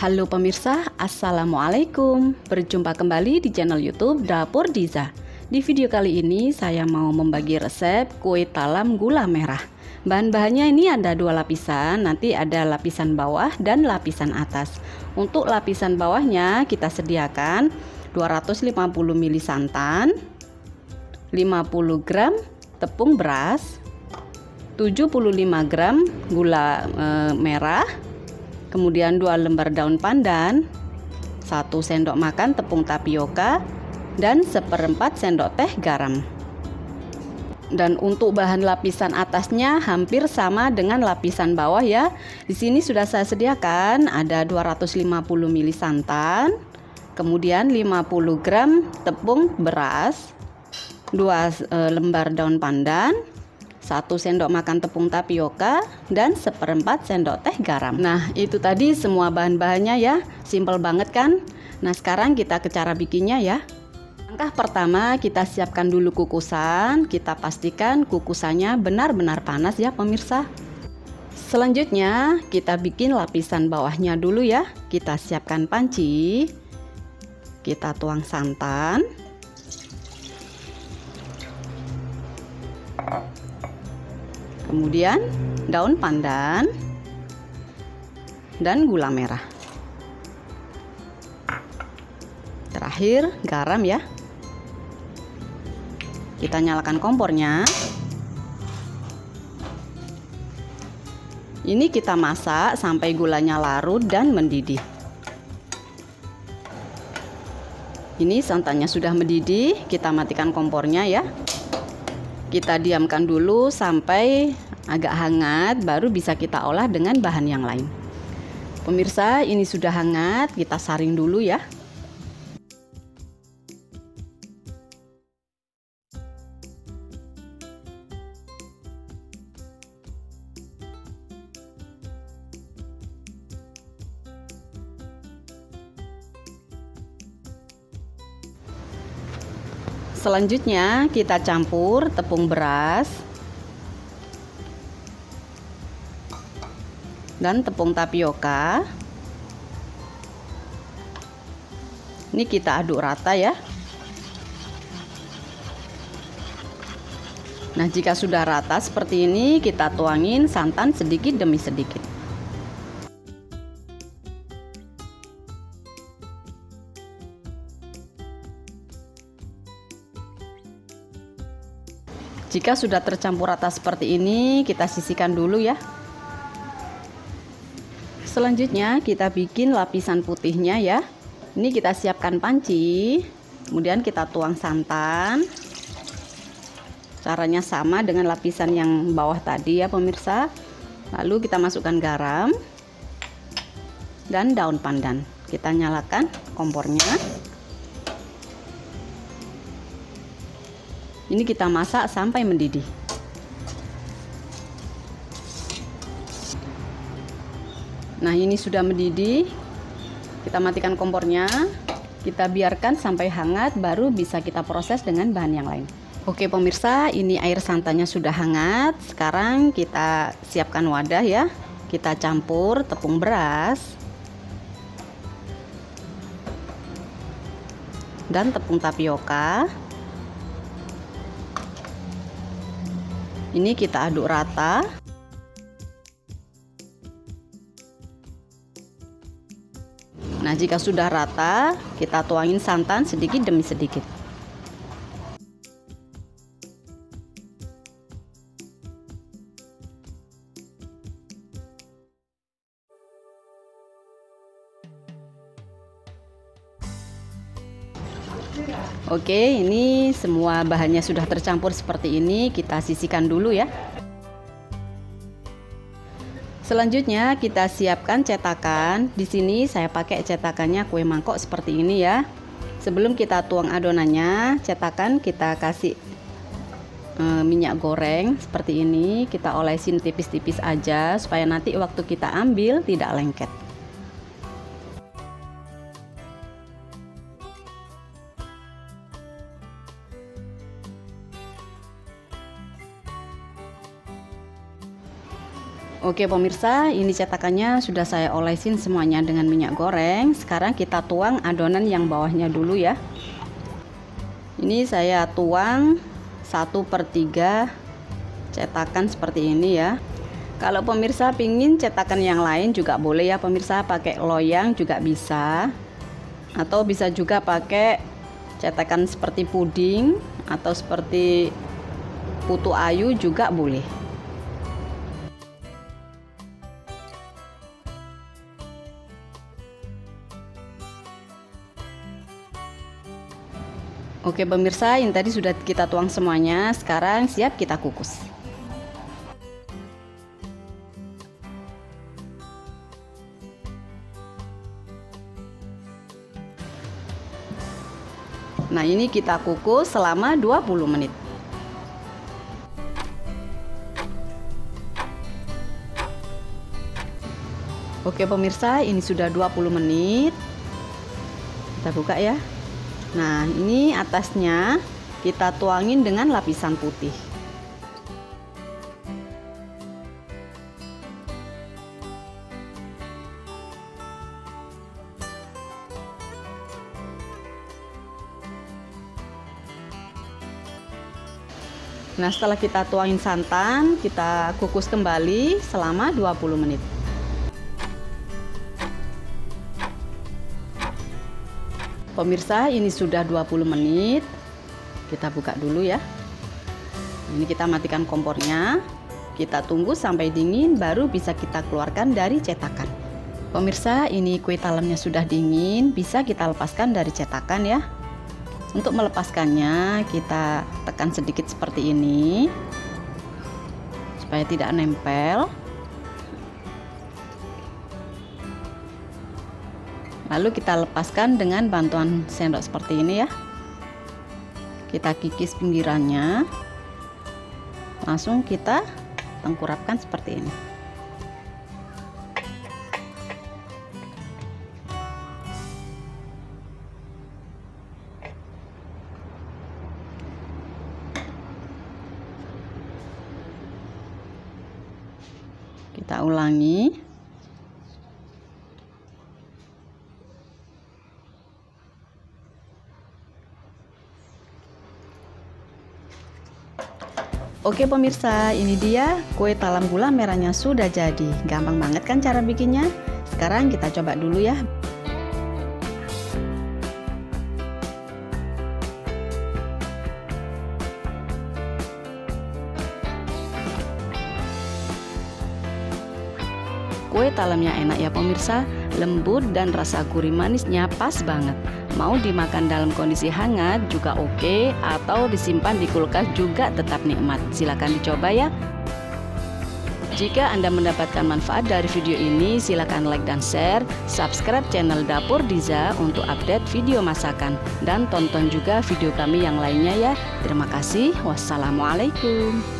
Halo pemirsa, Assalamualaikum. Berjumpa kembali di channel youtube Dapur Diza. Di video kali ini saya mau membagi resep kue talam gula merah. Bahan-bahannya ini ada dua lapisan. Nanti ada lapisan bawah dan lapisan atas. Untuk lapisan bawahnya kita sediakan 250 ml santan 50 gram tepung beras 75 gram gula e, merah kemudian 2 lembar daun pandan 1 sendok makan tepung tapioka dan seperempat sendok teh garam dan untuk bahan lapisan atasnya hampir sama dengan lapisan bawah ya. Di sini sudah saya sediakan ada 250 ml santan, kemudian 50 gram tepung beras, 2 e, lembar daun pandan, 1 sendok makan tepung tapioka dan seperempat sendok teh garam. Nah, itu tadi semua bahan-bahannya ya. Simple banget kan? Nah, sekarang kita ke cara bikinnya ya. Langkah pertama kita siapkan dulu kukusan. Kita pastikan kukusannya benar-benar panas ya pemirsa. Selanjutnya kita bikin lapisan bawahnya dulu ya. Kita siapkan panci. Kita tuang santan. Kemudian daun pandan dan gula merah. Terakhir garam ya. Kita nyalakan kompornya. Ini kita masak sampai gulanya larut dan mendidih. Ini santannya sudah mendidih kita matikan kompornya ya kita diamkan dulu sampai agak hangat baru bisa kita olah dengan bahan yang lain. Pemirsa, ini sudah hangat, kita saring dulu ya. Selanjutnya kita campur tepung beras dan tepung tapioka. Ini kita aduk rata ya. Nah, jika sudah rata seperti ini, kita tuangin santan sedikit demi sedikit. Jika sudah tercampur rata seperti ini, kita sisihkan dulu ya. Selanjutnya kita bikin lapisan putihnya ya. Ini kita siapkan panci, kemudian kita tuang santan. Caranya sama dengan lapisan yang bawah tadi ya pemirsa. Lalu kita masukkan garam dan daun pandan. Kita nyalakan kompornya. Ini kita masak sampai mendidih. Nah, ini sudah mendidih. Kita matikan kompornya. Kita biarkan sampai hangat baru bisa kita proses dengan bahan yang lain. Oke pemirsa, ini air santannya sudah hangat. Sekarang kita siapkan wadah ya. Kita campur tepung beras dan tepung tapioka. Ini kita aduk rata. Nah, jika sudah rata, kita tuangin santan sedikit demi sedikit. Oke, ini semua bahannya sudah tercampur seperti ini. Kita sisihkan dulu ya. Selanjutnya kita siapkan cetakan. Di sini saya pakai cetakannya kue mangkok seperti ini ya. Sebelum kita tuang adonannya, cetakan kita kasih e, minyak goreng seperti ini. Kita olesin tipis-tipis aja supaya nanti waktu kita ambil tidak lengket. Oke pemirsa, ini cetakannya sudah saya olesin semuanya dengan minyak goreng. Sekarang kita tuang adonan yang bawahnya dulu ya. Ini saya tuang 1 per 3 cetakan seperti ini ya. Kalau pemirsa pingin cetakan yang lain juga boleh ya pemirsa, pakai loyang juga bisa. Atau bisa juga pakai cetakan seperti puding atau seperti putu ayu juga boleh. Oke pemirsa, ini tadi sudah kita tuang semuanya. Sekarang siap kita kukus. Nah, ini kita kukus selama 20 menit. Oke pemirsa, ini sudah 20 menit. Kita buka ya. Nah, ini atasnya kita tuangin dengan lapisan putih. Nah, setelah kita tuangin santan, kita kukus kembali selama 20 menit. Pemirsa, ini sudah 20 menit. Kita buka dulu ya. Ini kita matikan kompornya. Kita tunggu sampai dingin baru bisa kita keluarkan dari cetakan. Pemirsa, ini kue talamnya sudah dingin, bisa kita lepaskan dari cetakan ya. Untuk melepaskannya, kita tekan sedikit seperti ini supaya tidak nempel. Lalu kita lepaskan dengan bantuan sendok seperti ini ya. Kita kikis pinggirannya. Langsung kita tengkurapkan seperti ini. Kita ulangi. Oke pemirsa, ini dia kue talam gula merahnya sudah jadi. Gampang banget kan cara bikinnya? Sekarang kita coba dulu ya. Kue talamnya enak ya pemirsa, lembut dan rasa gurih manisnya pas banget. Mau dimakan dalam kondisi hangat juga oke atau disimpan di kulkas juga tetap nikmat. Silahkan dicoba ya. Jika Anda mendapatkan manfaat dari video ini, silakan like dan share, subscribe channel Dapur Diza untuk update video masakan, dan tonton juga video kami yang lainnya ya. Terima kasih. Wassalamualaikum.